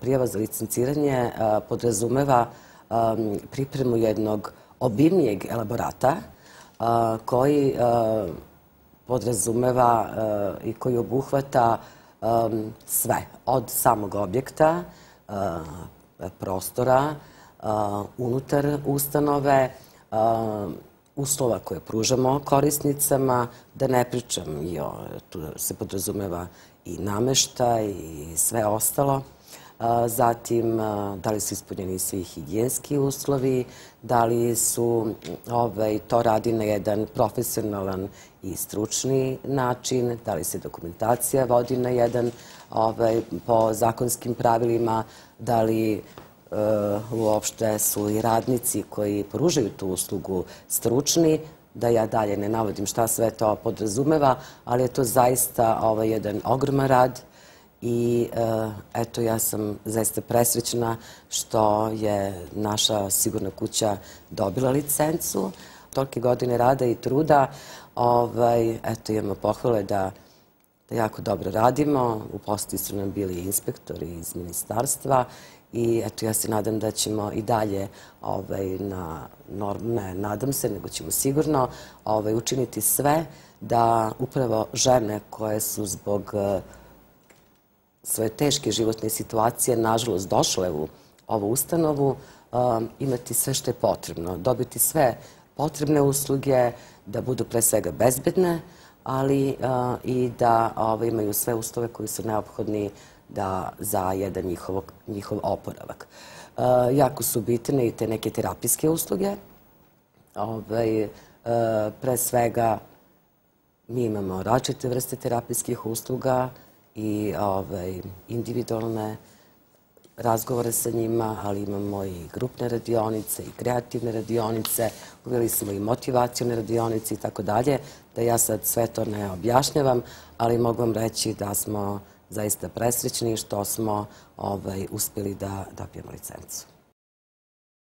Prijava za licenciranje podrazumeva pripremu jednog obimnijeg elaborata koji podrazumeva i koji obuhvata sve, od samog objekta, prostora, unutar ustanove, uslova koje pružamo korisnicama, da ne pričam i tu se podrazumeva i namešta i sve ostalo. Zatim, da li su ispunjeni svi higijenski uslovi, da li su ovaj, to radi na jedan profesionalan i stručni način, da li se dokumentacija vodi na jedan ovaj, po zakonskim pravilima, da li uopšte su i radnici koji pružaju tu uslugu stručni, da ja dalje ne navodim šta sve to podrazumeva, ali je to zaista ovaj, jedan ogroman rad i eto ja sam zaista presrećna što je naša sigurna kuća dobila licencu. Tolike godine rada i truda, ovaj, eto imamo pohvale da da jako dobro radimo. U posti su nam bili inspektori iz ministarstva i eto ja se nadam da ćemo i dalje ovaj, na ne nadam se, nego ćemo sigurno ovaj, učiniti sve da upravo žene koje su zbog svoje teške životne situacije nažalost došle u ovu ustanovu eh, imati sve što je potrebno, dobiti sve potrebne usluge, da budu pre svega bezbedne, ali eh, i da imaju sve uslove koji su neophodni da za jedan njihov, njihov oporavak. E, jako su bitne i te neke terapijske usluge. Ovaj, e, pre svega, mi imamo različite vrste terapijskih usluga i ovaj, individualne razgovore sa njima, ali imamo i grupne radionice i kreativne radionice, uveli smo i motivacijone radionice i tako dalje, da ja sad sve to ne objašnjavam, ali mogu vam reći da smo zaista presrećni što smo ovaj, uspjeli da dobijemo licencu.